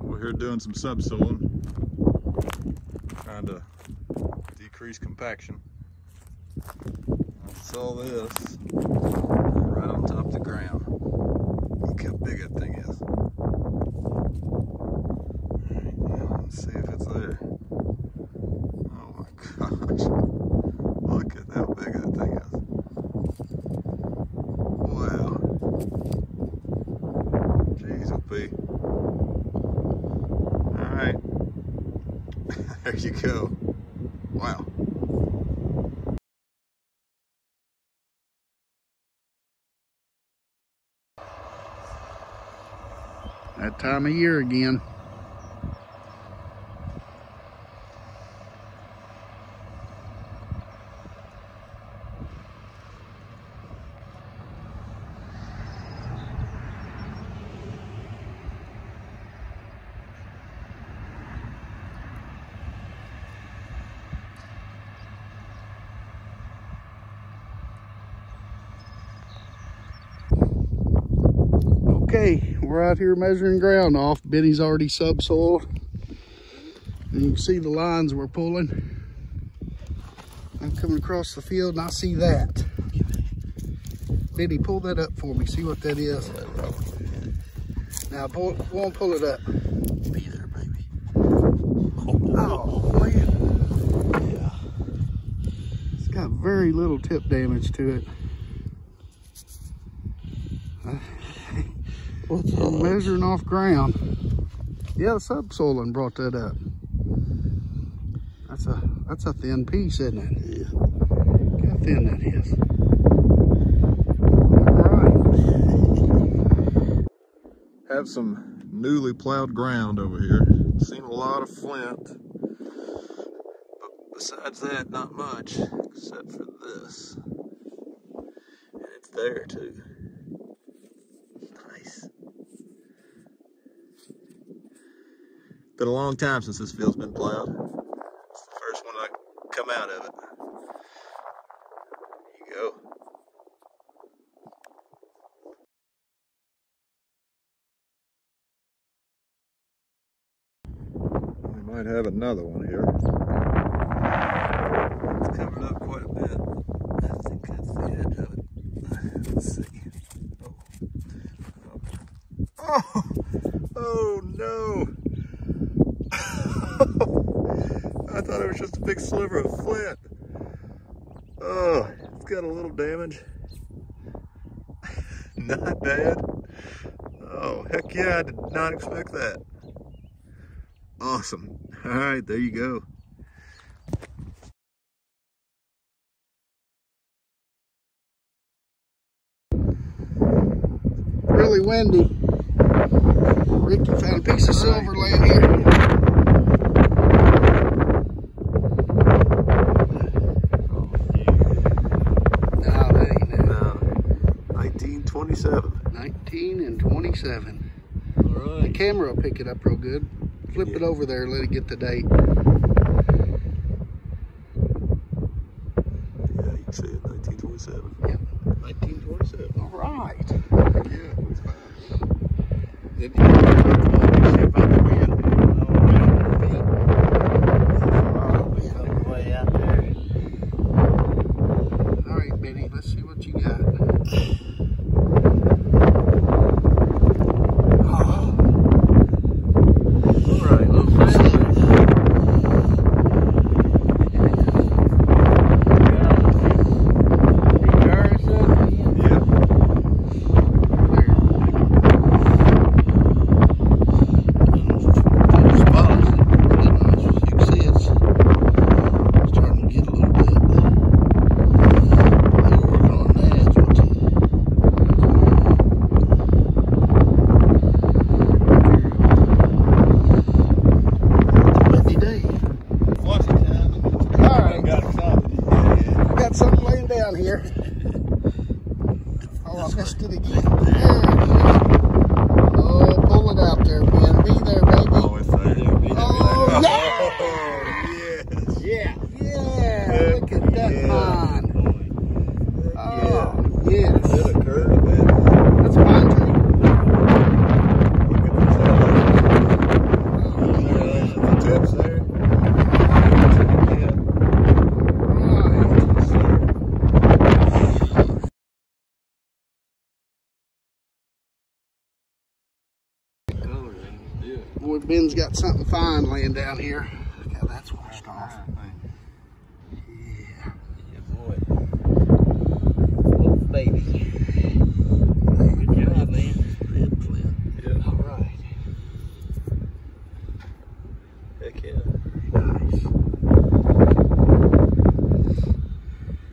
We're here doing some subsoiling, trying to decrease compaction. I saw this right on top of the ground. Look how big that thing is. Alright, let's see if it's there. Oh my gosh. Look at how big that thing is. Wow. Jeez, OP. Alright. there you go. Wow. That time of year again. Okay, we're out here measuring ground off. Benny's already subsoiled. And you can see the lines we're pulling. I'm coming across the field and I see that. Benny, pull that up for me. See what that is. Now, pull, on, pull it up. Be there, baby. Oh, man. Yeah. It's got very little tip damage to it. What's We're that? measuring off ground. Yeah, the subsoiling brought that up. That's a that's a thin piece, isn't it? Yeah. Look how thin that is. All right. Have some newly plowed ground over here. Seen a lot of flint. But besides that, not much, except for this. And it's there too. Been a long time since this field's been plowed. It's the first one I come out of it. There you go. We might have another one here. It's covered up quite a bit. I think that's the edge of it. Let's see. Oh, oh, oh no! I thought it was just a big sliver of flint. Oh, it's got a little damage. Not bad. Oh, heck yeah, I did not expect that. Awesome. All right, there you go. Really windy. Ricky found a piece of silver laying here. No, that ain't it. No, 1927. 19 and 27. All The camera will pick it up real good. Flip it over there, let it get the date. Yeah, you can see it, 1927. Yep. 1927. All right. Yeah, it's fine. Oh, I missed it again. There. Oh, pull it out there, Ben. Be there, baby. Oh, it's there. Be there, oh, yeah. Oh, yes. Yeah. Yeah. Look, at that yeah. pond. Oh, yeah. Boy, Ben's got something fine laying down here. Look how that's washed off. Yeah. Yeah, boy. Little baby. Good job, man. Red flip. Yeah. All right. Heck yeah. Nice.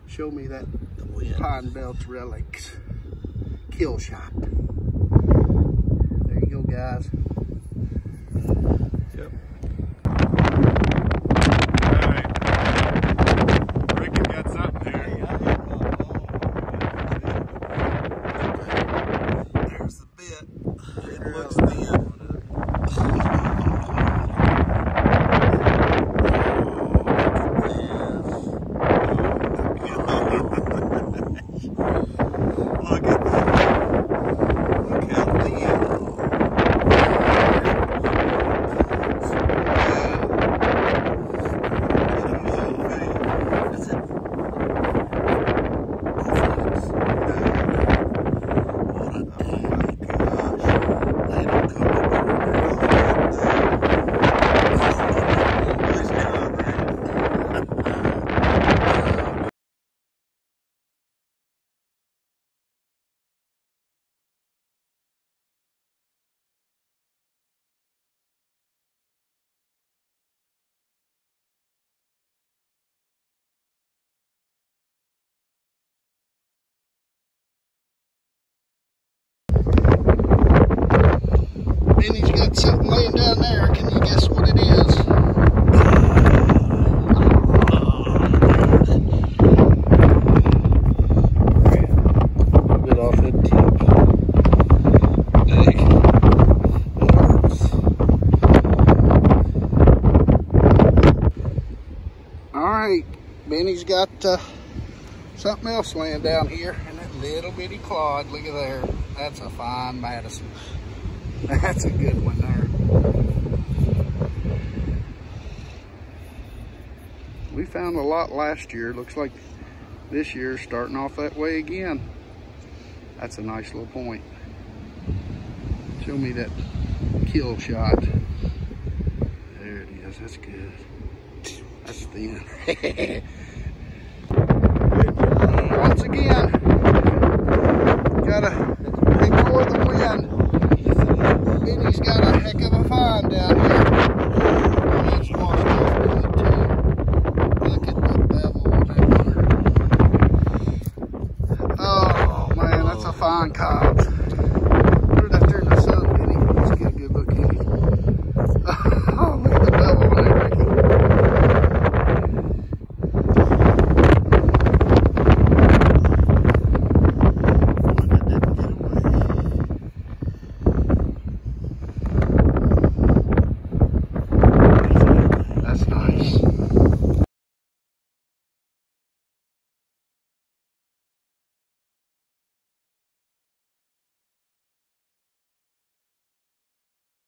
Show me that. Pine Belt Relics kill shot. There you go, guys. Yep. Alright. Ricky got something here. There's the bit. It looks thin. Look at that. Look how thin. That's it. Benny's got something laying down there. Can you guess what it is? Get off that tip. Big. It hurts. All right, Benny's got uh, something else laying down here, and that little bitty clod. Look at there. That's a fine Madison. That's a good one there. We found a lot last year. Looks like this year's starting off that way again. That's a nice little point. Show me that kill shot. There it is. That's good. That's thin. Once again,